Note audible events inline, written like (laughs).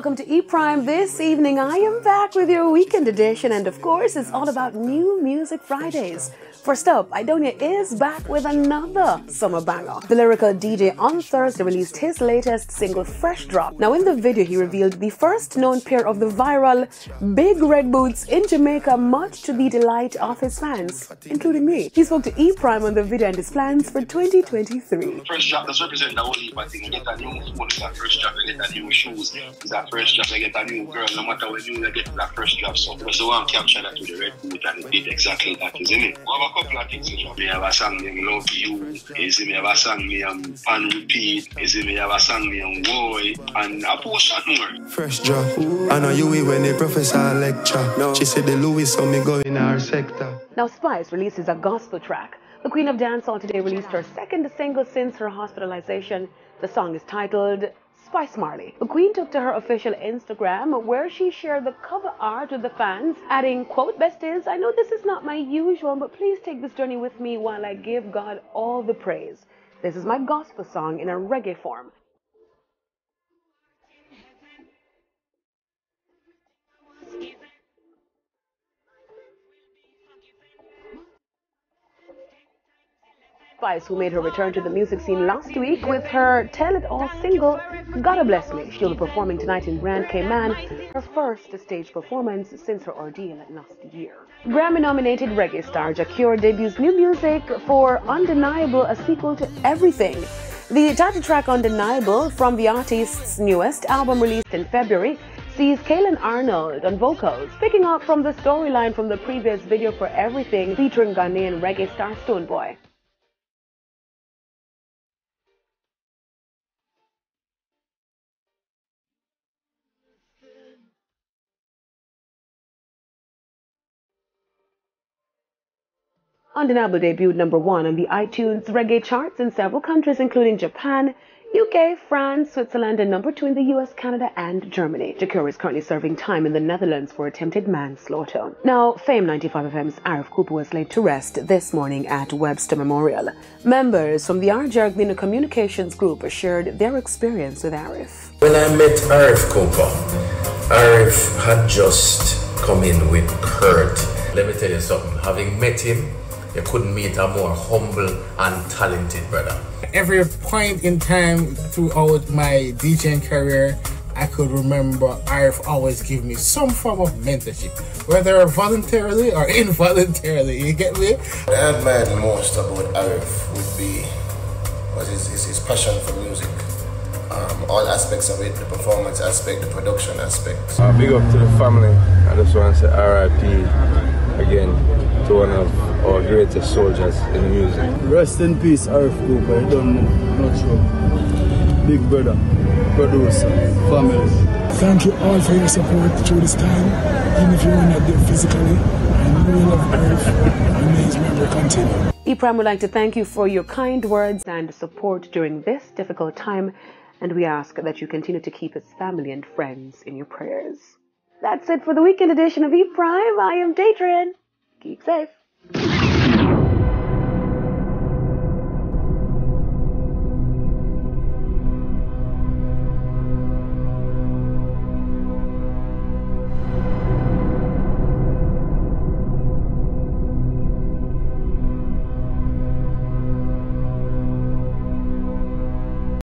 Welcome to E Prime this evening. I am back with your weekend edition, and of course, it's all about new music Fridays. First up, Aidonia is back with another summer banger. The lyrical DJ on Thursday released his latest single, Fresh Drop. Now, in the video, he revealed the first known pair of the viral Big Red Boots in Jamaica, much to the delight of his fans, including me. He spoke to E Prime on the video and his plans for 2023. First drop the whole. I get new phone, drop. I get new shoes, first drop. I get a new girl, no matter what you do, I get that first drop. So, because the one capture that with the red boot and it did exactly that, isn't it? We have a couple of things to drop. Me have a song named Love You, is it me have a song named Pan Repeat, is it me have a song named Boy, and a portion more. Fresh drop. I know you will when the professor lecture. She said the Louis saw me go in our sector. Now, Spice releases a gospel track. The Queen of Dancehall today released her second single since her hospitalization. The song is titled Spice Marley. The Queen took to her official Instagram where she shared the cover art with the fans, adding, quote, Best is, I know this is not my usual, but please take this journey with me while I give God all the praise. This is my gospel song in a reggae form. Spice, who made her return to the music scene last week with her Tell It All single, Gotta Bless Me. She'll be performing tonight in Grand Cayman, her first stage performance since her ordeal last year. Grammy nominated reggae star Jah Cure debuts new music for Undeniable, a sequel to Everything. The title track Undeniable from the artist's newest album released in February sees Kaylin Arnold on vocals, picking up from the storyline from the previous video for Everything featuring Ghanaian reggae star Stonebwoy. Undeniable debuted number one on the iTunes reggae charts in several countries, including Japan, UK, France, Switzerland, and number two in the US, Canada, and Germany. Jah Cure is currently serving time in the Netherlands for attempted manslaughter. Now, Fame 95 FM's Arif Cooper was laid to rest this morning at Webster Memorial. Members from the RJR Gleaner Communications Group shared their experience with Arif. When I met Arif Cooper, Arif had just come in with Kurt. Let me tell you something, having met him, you couldn't meet a more humble and talented brother. Every point in time throughout my DJing career, I could remember Arif always give me some form of mentorship, whether voluntarily or (laughs) involuntarily. You get me? What I admired most about Arif would be was his, his, his passion for music. Um, all aspects of it, the performance aspect, the production aspect. Uh, big up to the family. I just want to say RIP again to one of our greatest soldiers in music. Rest in peace, Arif Cooper. You don't know, not sure. Big brother, producer, family. Thank you all for your support through this time, even if you were not there physically. I know you love Arif, and may his memory continue. EPRAM would like to thank you for your kind words and support during this difficult time, and we ask that you continue to keep his family and friends in your prayers. That's it for the weekend edition of E Prime. I am Datrin. Keep safe.